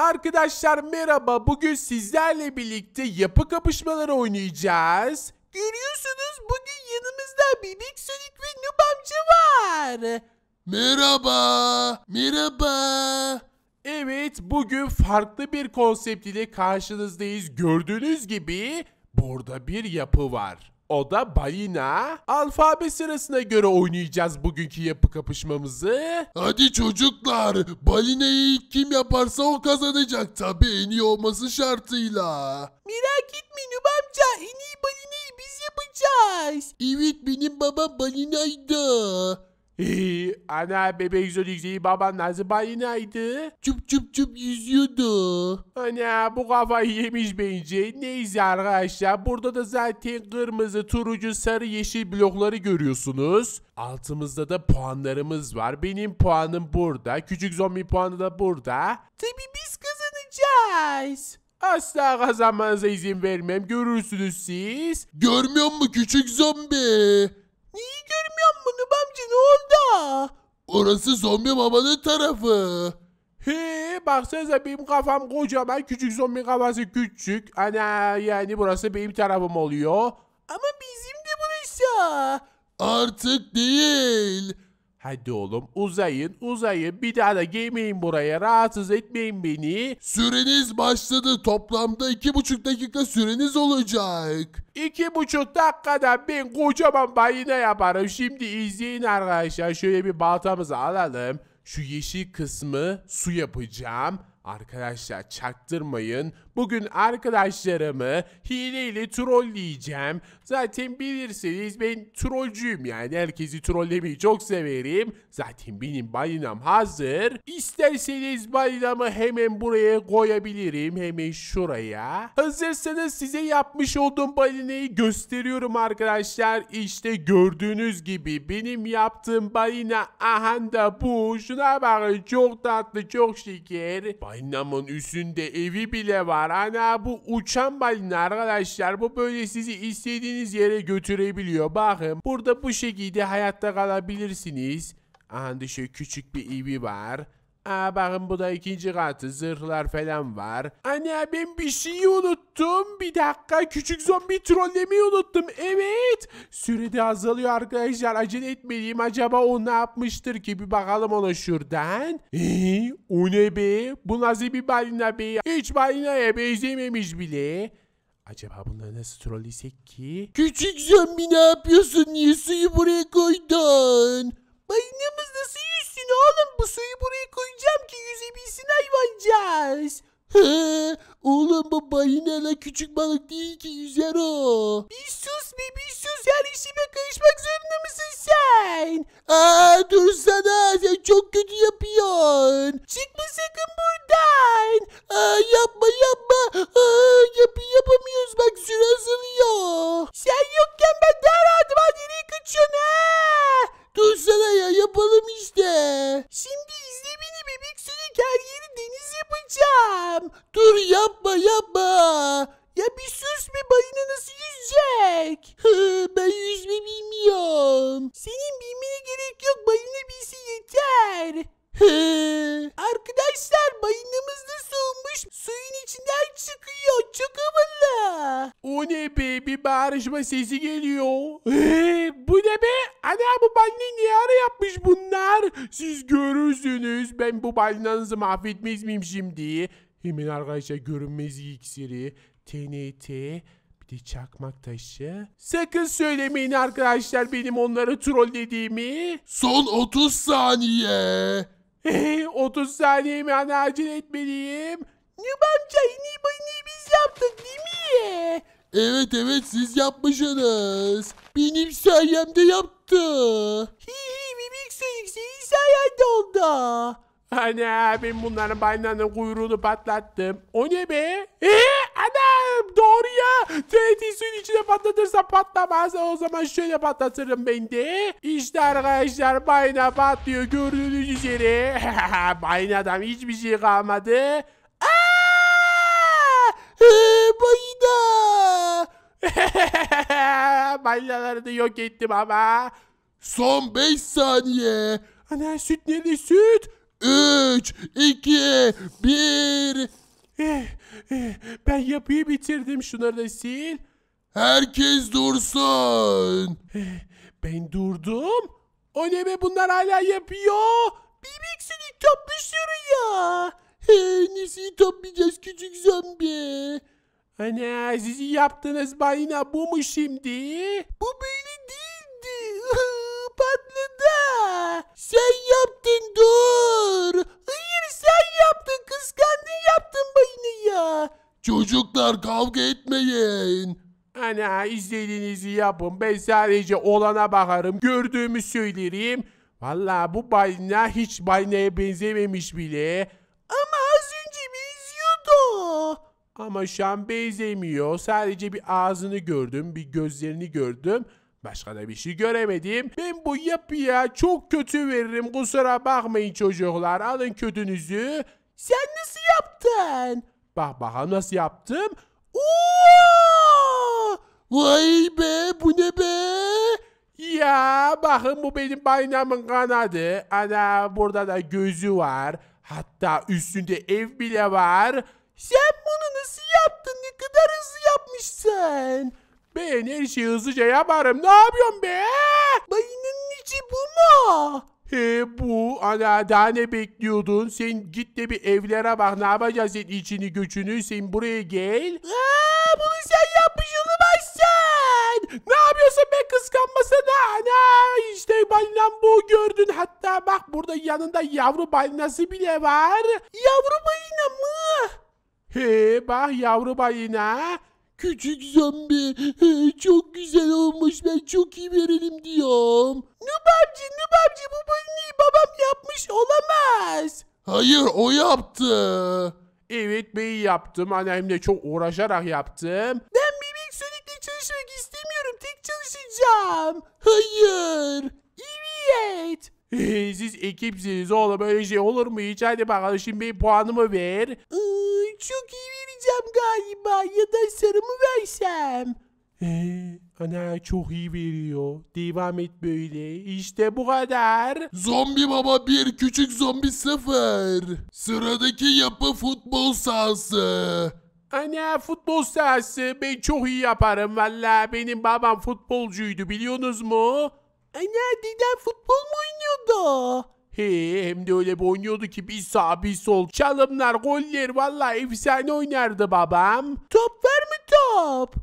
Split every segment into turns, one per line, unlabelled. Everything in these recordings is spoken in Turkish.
Arkadaşlar merhaba. Bugün sizlerle birlikte yapı kapışmaları oynayacağız. Görüyorsunuz bugün yanımızda Bebek Sonic ve Noob amca var.
Merhaba. Merhaba.
Evet bugün farklı bir konsept ile karşınızdayız. Gördüğünüz gibi burada bir yapı var. O da balina. Alfabe sırasına göre oynayacağız bugünkü yapı kapışmamızı.
Hadi çocuklar. Balinayı ilk kim yaparsa o kazanacak. Tabii en iyi olması şartıyla.
Merak etme Noob amca en iyi balinayı biz yapacağız.
Evet benim babam balinaydı.
Ee, ana bebek Sonic baban nasıl balinaydı?
Çup çup çup yüzüyordu.
Ana bu kafayı yemiş bence. Neyse arkadaşlar burada da zaten kırmızı, turuncu, sarı, yeşil blokları görüyorsunuz. Altımızda da puanlarımız var. Benim puanım burada. Küçük zombi puanı da burada. Tabii biz kazanacağız. Asla kazanmanıza izin vermem. Görürsünüz siz.
Görmüyor musun küçük zombi?
Neyi görmüyor musun amca ne oldu?
Orası zombi babanın tarafı.
He baksanıza benim kafam kocaman küçük zombi kafası küçük. Ana yani burası benim tarafım oluyor. Ama bizim de burası.
Artık değil.
Hadi oğlum uzayın uzayın bir daha da gelmeyin buraya rahatsız etmeyin beni.
Süreniz başladı. Toplamda iki buçuk dakika süreniz olacak.
İki buçuk dakikada ben kocaman balina yaparım. Şimdi izleyin arkadaşlar şöyle bir baltamızı alalım. Şu yeşil kısmı su yapacağım. Arkadaşlar çaktırmayın. Bugün arkadaşlarımı hileyle trolleyeceğim. Zaten bilirsiniz ben trollcüyüm yani. Herkesi trollemeyi çok severim. Zaten benim balinam hazır. İsterseniz balinamı hemen buraya koyabilirim. Hemen şuraya. Hazırsanız size yapmış olduğum balinayı gösteriyorum arkadaşlar. İşte gördüğünüz gibi benim yaptığım balina aha da bu. Şuna bakın çok tatlı çok şeker. Balinamın üstünde evi bile var. Ana bu uçan balina arkadaşlar. Bu böyle sizi istediğiniz yere götürebiliyor. Bakın burada bu şekilde hayatta kalabilirsiniz. Aha şöyle küçük bir evi var. Aa bakın bu da ikinci katı zırhlar falan var. Ana ben bir şeyi unuttum. Bir dakika küçük zombi trollemeyi unuttum. Evet. Sürede azalıyor arkadaşlar. Acele etmeliyim. Acaba o ne yapmıştır ki? Bir bakalım ona şuradan. Eee o ne be? Bu nasıl bir balina be? Hiç balinaya benzememiş bile. Acaba bunları nasıl trollesek ki?
Küçük zombi ne yapıyorsun? Niye suyu buraya koydun?
Balinamız nasıl yüzsün oğlum? Bu suyu buraya koyacağım ki yüzebilsin hayvancağız.
He, oğlum bu balinayla küçük balık değil ki yüzer o.
Bir sus be bir sus. Her işime karışmak zorunda mısın sen?
Aa dursana sen çok kötü yapıyorsun.
Çıkma sakın buradan.
Aa yapma yapma. Aa yapı yapamıyoruz bak süre azalıyor.
Sen yokken ben daha rahatım. Ha nereye kaçıyorsun ha?
Dursana ya yapalım işte.
Şimdi izle beni bebek sürük her yeri deniz yapacağım.
Dur yapma yapma.
Ya bir sus be balina nasıl yüzecek?
Hı, ben yüzme bilmiyorum.
Senin bilmene gerek yok balina bilse yeter.
He.
Arkadaşlar balinamız da soğumuş. Suyun içinden çıkıyor. Çok havalı. O ne be? Bir bağırışma sesi geliyor. Ee, bu ne be? Ana bu balinayı niye ara yapmış bunlar? Siz görürsünüz. Ben bu balinanızı mahvetmez miyim şimdi? Hemen arkadaşlar görünmez iksiri. TNT. Bir de çakmak taşı. Sakın söylemeyin arkadaşlar benim onları trollediğimi.
Son 30 saniye.
Hey, 30 saniye mi ana acele etmeliyim? Nub amca en iyi biz yaptık değil mi?
Evet evet siz yapmışsınız. Benim sayemde yaptı.
Hi hi bebek sayık senin sayende oldu. Ana ben bunların balinanın kuyruğunu patlattım. O ne be? Eee anam doğru ya. TNT suyun içine patlatırsa patlamaz. O zaman şöyle patlatırım ben de. İşte arkadaşlar balina patlıyor gördüğünüz üzere. Balinadan hiçbir şey kalmadı. Aa!
He bayına.
Balinaları da yok ettim ama.
Son 5 saniye.
Ana süt nerede süt?
3, 2, 1.
Eh, eh, ben yapıyı bitirdim. Şunları da sil.
Herkes dursun.
Ben durdum. O ne be bunlar hala yapıyor. Bebek seni toplu şuraya.
He, nasıl toplayacağız küçük zombi?
Ana sizi yaptığınız balina bu mu şimdi?
Bu böyle değildi. Patladı. Sen yaptın dur.
Hayır sen yaptın kıskandın yaptın balinayı.
Çocuklar kavga etmeyin.
Ana istediğinizi yapın. Ben sadece olana bakarım. Gördüğümü söylerim. Valla bu balina hiç balinaya benzememiş bile. Ama. Ama şu an benzemiyor. Sadece bir ağzını gördüm. Bir gözlerini gördüm. Başka da bir şey göremedim. Ben bu yapıya çok kötü veririm. Kusura bakmayın çocuklar. Alın kötünüzü. Sen nasıl yaptın? Bak bakalım nasıl yaptım. Oo!
Vay be bu ne be?
Ya bakın bu benim baynamın kanadı. Ana burada da gözü var. Hatta üstünde ev bile var. Sen nasıl yaptın? Ne kadar hızlı yapmışsın. Ben her şeyi hızlıca yaparım. Ne yapıyorsun be? Baynanın içi bu mu? He bu. Ana daha ne bekliyordun? Sen git de bir evlere bak. Ne yapacağız sen içini göçünü? Sen buraya gel. Aa, bunu sen yapmış olamazsın. Ne yapıyorsun be kıskanmasana? Ana işte balinam bu gördün. Hatta bak burada yanında yavru balinası bile var. Yavru balina mı? He bak yavru balina.
Küçük zombi he, çok güzel olmuş ben çok iyi verelim diyorum.
Nub amca Nub amca bu balinayı babam yapmış olamaz.
Hayır o yaptı.
Evet ben yaptım. Annem de çok uğraşarak yaptım. Ben bebek Sonic'le çalışmak istemiyorum. Tek çalışacağım.
Hayır.
Evet. Siz ekipsiniz oğlum öyle şey olur mu hiç? Hadi bakalım şimdi bir puanımı ver. çok iyi vereceğim galiba ya da sarımı versem. Ee, ana çok iyi veriyor. Devam et böyle. İşte bu kadar.
Zombi baba bir küçük zombi sıfır. Sıradaki yapı futbol sahası.
Ana futbol sahası ben çok iyi yaparım valla. Benim babam futbolcuydu biliyorsunuz mu? Ana dedem futbol mu oynuyordu? He hem de öyle bir oynuyordu ki bir sağ bir sol çalımlar goller valla efsane oynardı babam. Top var mı top?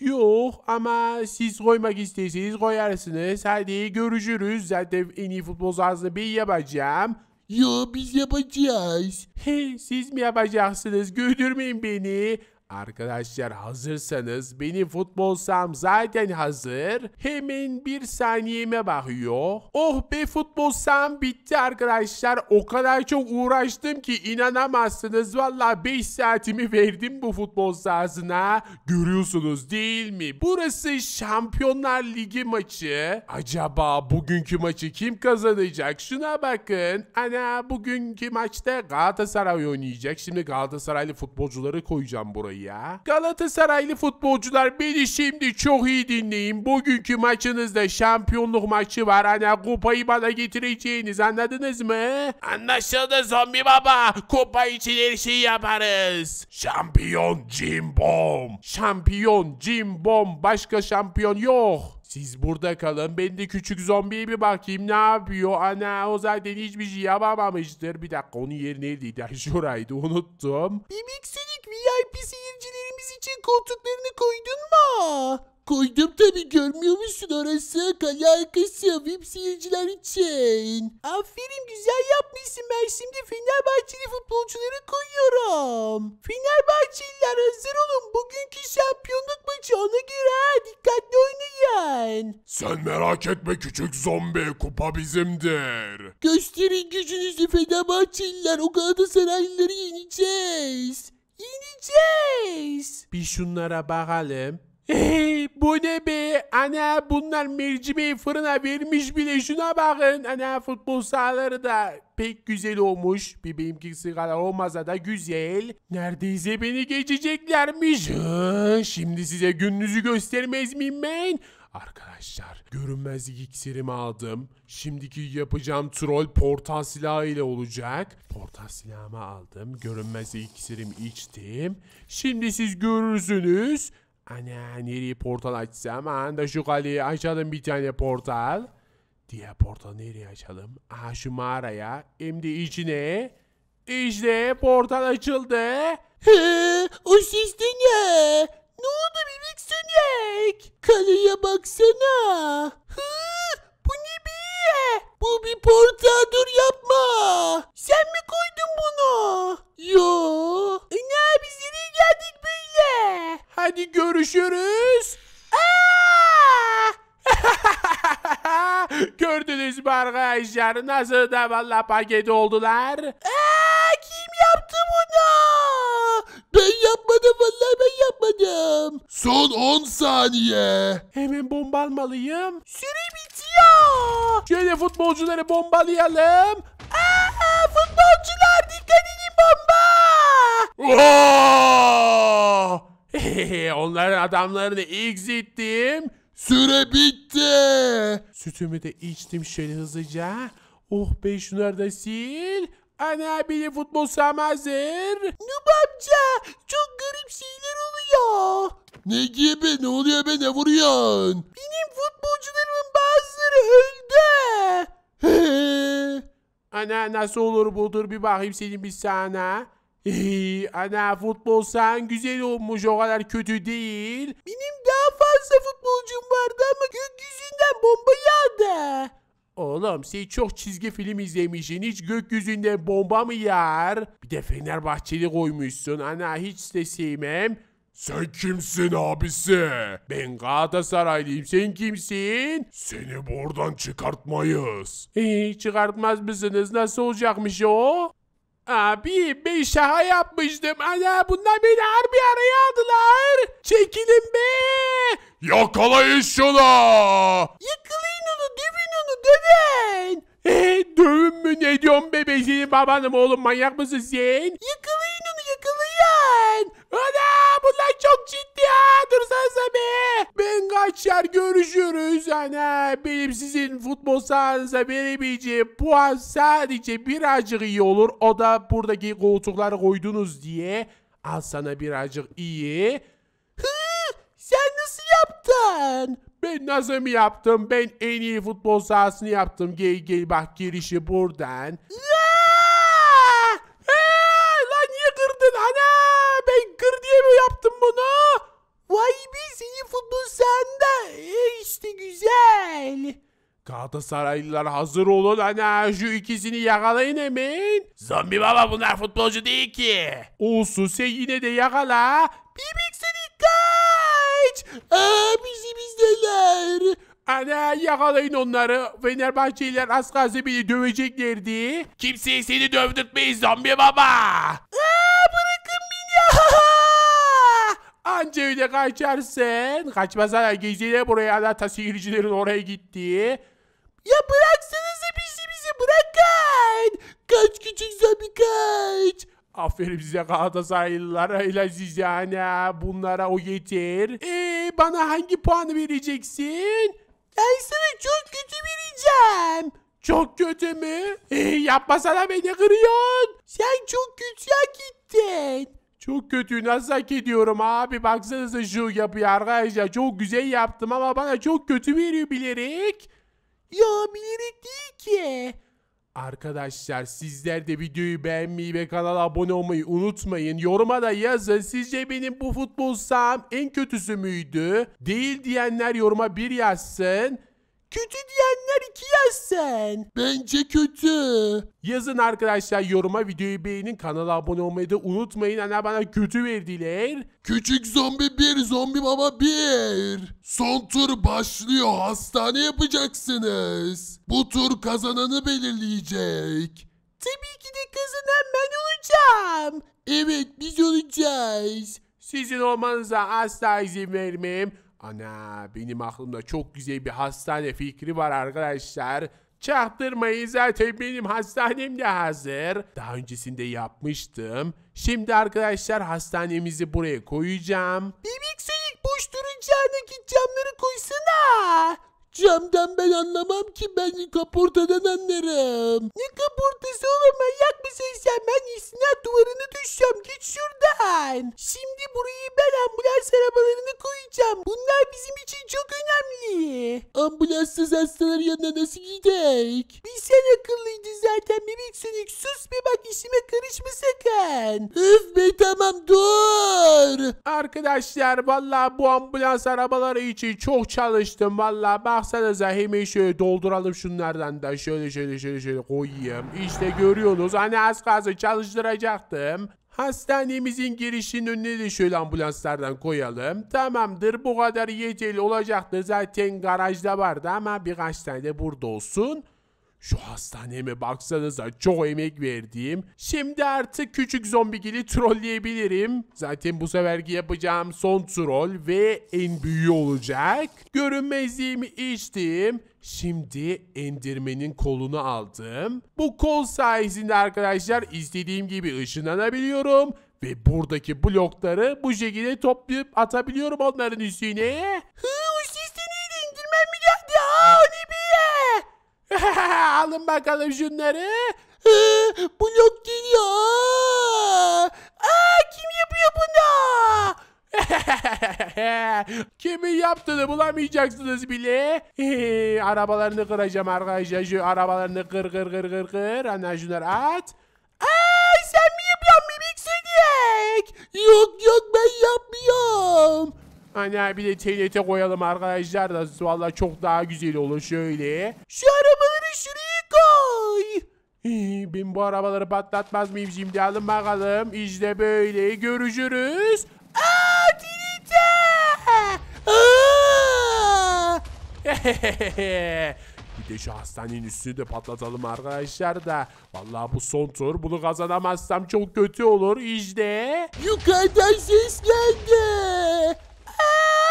Yok ama siz koymak isterseniz koyarsınız. Hadi görüşürüz. Zaten en iyi futbol sahasını ben yapacağım.
Yo biz yapacağız.
He, siz mi yapacaksınız? Güldürmeyin beni. Arkadaşlar hazırsanız benim futbol saham zaten hazır. Hemen bir saniyeme bakıyor. Oh be futbol saham bitti arkadaşlar. O kadar çok uğraştım ki inanamazsınız. Valla 5 saatimi verdim bu futbol sahasına. Görüyorsunuz değil mi? Burası Şampiyonlar Ligi maçı. Acaba bugünkü maçı kim kazanacak? Şuna bakın. Ana bugünkü maçta Galatasaray oynayacak. Şimdi Galatasaraylı futbolcuları koyacağım buraya. Galatasaraylı futbolcular beni şimdi çok iyi dinleyin. Bugünkü maçınızda şampiyonluk maçı var. Ana kupayı bana getireceğiniz anladınız mı? Anlaşıldı zombi baba. Kupa için her şeyi yaparız. Şampiyon Jim Bomb. Şampiyon Jim Bomb. Başka şampiyon yok. Siz burada kalın. Ben de küçük zombiye bir bakayım ne yapıyor. Ana o zaten hiçbir şey yapamamıştır. Bir dakika onun yeri neredeydi? Şuraydı unuttum. Bebek Sonic VIP seyircilerimiz için koltuklarını koydun mu?
Koydum tabi görmüyor musun orası kale arkası VIP seyirciler için.
Aferin güzel yapmışsın. Ben şimdi Fenerbahçeli futbolcuları koyuyorum. Fenerbahçeliler hazır olun. Bugünkü şampiyonluk maçı ona göre ha. dikkatli oynayın.
Sen merak etme küçük zombi kupa bizimdir. Gösterin gücünüzü Fenerbahçeliler o Galatasaraylıları yeneceğiz.
Yeneceğiz. Bir şunlara bakalım. Hey, bu ne be? Ana bunlar mercimeği fırına vermiş bile şuna bakın. Ana futbol sahaları da pek güzel olmuş. Bir benimkisi kadar olmasa da güzel. Neredeyse beni geçeceklermiş. Hı, şimdi size gününüzü göstermez miyim ben? Arkadaşlar görünmezlik iksirimi aldım. Şimdiki yapacağım troll portal silahı ile olacak. Portal silahımı aldım. Görünmezlik iksirimi içtim. Şimdi siz görürsünüz. Ana nereye portal açsam? Anda şu kaleyi açalım bir tane portal. Diğer portal nereye açalım? Aha şu mağaraya. Hem de içine. İşte portal açıldı.
O ses de ne? Ne oldu bebek Sonic? Kaleye baksana. Bu ne be? Bu bir portal dur yapma. Sen mi koydun bunu? Yo. E ne nereye geldik böyle?
Hadi görüşürüz.
Aa!
Gördünüz mü arkadaşlar nasıl da valla paket oldular.
Aa, kim yaptı bunu? Ben yapmadım vallahi ben yapmadım.
Son 10 saniye.
Hemen bomba.
Süre bitiyor.
Şöyle futbolcuları bombalayalım.
Aa, futbolcular dikkat edin bomba.
Oo! Onların adamlarını exittim.
Süre bitti.
Sütümü de içtim şöyle hızlıca. Oh be şunları da sil. Ana benim futbol saham hazır.
Nub amca çok garip şeyler oluyor.
Ne gibi? Ne oluyor be? Ne vuruyorsun?
Benim futbolcularımın bazıları öldü.
Ana nasıl olur budur bir bakayım senin bir sana. Ana futbol sahan güzel olmuş o kadar kötü değil.
Benim daha fazla futbolcum vardı ama gökyüzünden bomba yağdı.
Oğlum sen çok çizgi film izlemişsin. Hiç gökyüzünde bomba mı yağar? Bir de Fenerbahçeli koymuşsun. Ana hiç de sevmem. Sen kimsin abisi? Ben Galatasaraylıyım. Sen kimsin? Seni buradan çıkartmayız. Ee, çıkartmaz mısınız? Nasıl olacakmış o? Abi ben şaka yapmıştım. Ana bunlar beni harbi araya aldılar. Çekilin be. Yakalayın şunu.
Yakalayın onu dövün onu dövün.
Ee, dövün mü ne diyorsun be senin babanım oğlum manyak mısın sen?
Yakalayın onu yakalayın.
Ana bunlar çok ciddi ha dursanıza be. Ben kaçar görüşürüz ana. Benim sizin futbol sahanıza verebileceğim puan sadece birazcık iyi olur. O da buradaki koltukları koydunuz diye. Al sana birazcık iyi.
Sen nasıl yaptın?
Ben nasıl mı yaptım? Ben en iyi futbol sahasını yaptım. Gel gel bak girişi buradan. Aa! Aa! Lan niye kırdın? Ana! Ben kır diye mi yaptım bunu?
Vay be senin futbol sahanda. E, işte güzel.
Galatasaraylılar hazır olun ana şu ikisini yakalayın hemen. Zombi baba bunlar futbolcu değil ki. Olsun sen yine de yakala.
Bebek Sonic kaç. Aa bizi bizdeler.
Ana yakalayın onları. Fenerbahçeliler az kalsın beni döveceklerdi. Kimseye seni dövdürtmeyiz zombi baba.
Aa bırakın beni.
Anca öyle kaçarsın. Kaçmasana gezine buraya ana sihircilerin oraya gitti.
Ya bıraksanıza bizi bizi bırakın. Kaç küçük zombi kaç.
Aferin size Galatasaraylılar. Öyle size ana. Bunlara o yeter. Ee, bana hangi puanı vereceksin?
Ben sana çok kötü vereceğim.
Çok kötü mü? Ee, yapmasana beni kırıyorsun.
Sen çok kötü hak ettin.
Çok kötü nasıl hak ediyorum abi baksanıza şu yapıyı arkadaşlar çok güzel yaptım ama bana çok kötü veriyor bilerek.
Ya bilerek değil ki.
Arkadaşlar sizler de videoyu beğenmeyi ve kanala abone olmayı unutmayın. Yoruma da yazın sizce benim bu futbol saham en kötüsü müydü? Değil diyenler yoruma bir yazsın.
Kötü diyenler iki yazsın.
Bence kötü.
Yazın arkadaşlar yoruma videoyu beğenin kanala abone olmayı da unutmayın. Ana bana kötü verdiler.
Küçük zombi bir, zombi baba bir. Son tur başlıyor. Hastane yapacaksınız. Bu tur kazananı belirleyecek.
Tabii ki de kazanan ben olacağım.
Evet biz olacağız.
Sizin olmanıza asla izin vermem. Ana benim aklımda çok güzel bir hastane fikri var arkadaşlar. Çaktırmayın zaten benim hastanem de hazır. Daha öncesinde yapmıştım. Şimdi arkadaşlar hastanemizi buraya koyacağım.
Bebek Sonic boş git camları koysana. Camdan ben anlamam ki ben kaportadan anlarım. Ne kaportası oğlum manyak mısın sen? Ben istinat duvarını düşeceğim git şuradan. Şimdi burayı ben ambulans arabalarını koyacağım. Bunlar bizim için çok önemli. Ambulanssız hastaların yanına nasıl gidek? Bir sen akıllıydın zaten bebek sönük. Sus be bak işime karışma sakın. Üf be tamam dur.
Arkadaşlar vallahi bu ambulans arabaları için çok çalıştım vallahi baksanıza hemen şöyle dolduralım şunlardan da şöyle şöyle şöyle şöyle koyayım. İşte görüyorsunuz hani az kalsın çalıştıracaktım. Hastanemizin girişinin önüne de şöyle ambulanslardan koyalım. Tamamdır bu kadar yeterli olacaktır. Zaten garajda vardı ama birkaç tane de burada olsun. Şu hastaneme baksanıza çok emek verdiğim. Şimdi artık küçük zombigili trolleyebilirim. Zaten bu seferki yapacağım son troll ve en büyüğü olacak. Görünmezliğimi içtim. Şimdi Enderman'in kolunu aldım. Bu kol sayesinde arkadaşlar istediğim gibi ışınlanabiliyorum. Ve buradaki blokları bu şekilde toplayıp atabiliyorum onların üstüne.
Hı, o ses de neydi? İndirmem mi geldi? Aa, o ne be?
Alın bakalım şunları.
Blok geliyor. Aa, kim yapıyor bunu?
Kimin yaptığını bulamayacaksınız bile. arabalarını kıracağım arkadaşlar. Şu arabalarını kır kır kır kır kır. Ana şunları at.
Aa, sen mi yapıyorsun bebek Sonic? Yok yok ben yapmıyorum.
Ana bir de TNT koyalım arkadaşlar da valla çok daha güzel olur şöyle.
Şu arabaları şuraya koy.
Ben bu arabaları patlatmaz mıyım şimdi alın bakalım. İşte böyle görüşürüz.
Aa. Aa.
bir de şu hastanenin üstünü de patlatalım arkadaşlar da. Vallahi bu son tur. Bunu kazanamazsam çok kötü olur. İşte.
Yukarıdan ses geldi. Aa,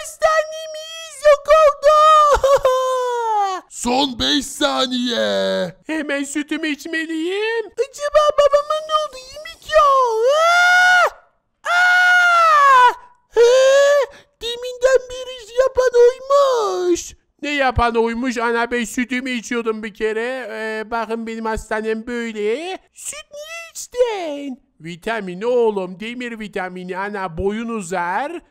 hastanemiz.
Son 5 saniye.
Hemen sütümü içmeliyim.
Acaba babama ne oldu? Yemek yok. Aa! Aa! He? Deminden beri iş yapan oymuş.
Ne yapan oymuş? Ana ben sütümü içiyordum bir kere. Ee, bakın benim hastanem böyle.
Süt niye içtin?
Vitamini oğlum. Demir vitamini. Ana boyun uzar.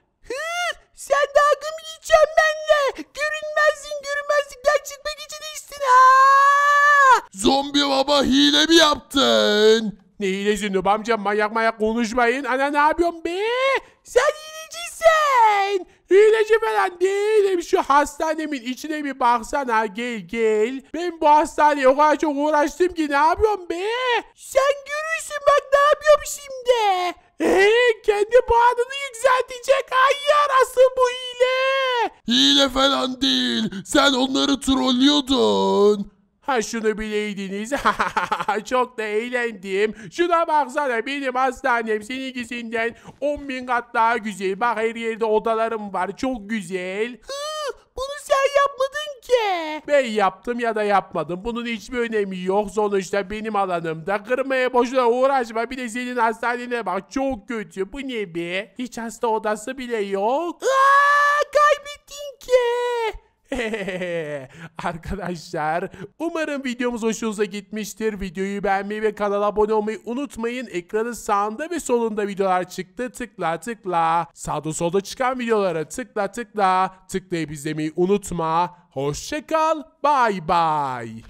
Sen dalga mı geçeceksin benimle? Görünmezsin görünmezlikten çıkmak için içtin ha?
Zombi baba hile mi yaptın?
Ne hilesi Nub amca manyak manyak konuşmayın. Ana ne yapıyorsun be?
Sen hilecisin.
Hileci falan değilim. Şu hastanemin içine bir baksana. Gel gel. Ben bu hastaneye o kadar çok uğraştım ki ne yapıyorum be?
Sen görürsün bak ne yapıyorum şimdi.
Ee, kendi puanını yükseltecek. Hayır asıl bu hile.
Hile falan değil. Sen onları trollüyordun.
Ha şunu bileydiniz. Çok da eğlendim. Şuna baksana benim hastanem seninkisinden 10 bin kat daha güzel. Bak her yerde odalarım var. Çok güzel.
Hı, bunu sen yapmadın
Ben yaptım ya da yapmadım. Bunun hiçbir önemi yok. Sonuçta benim alanımda. Kırmaya boşuna uğraşma. Bir de senin hastanene bak. Çok kötü. Bu ne be? Hiç hasta odası bile yok.
Aa, kaybettin ki.
Arkadaşlar umarım videomuz hoşunuza gitmiştir. Videoyu beğenmeyi ve kanala abone olmayı unutmayın. Ekranın sağında ve solunda videolar çıktı. Tıkla tıkla. Sağda solda çıkan videolara tıkla tıkla. Tıklayıp izlemeyi unutma. Hoşçakal. Bay bay.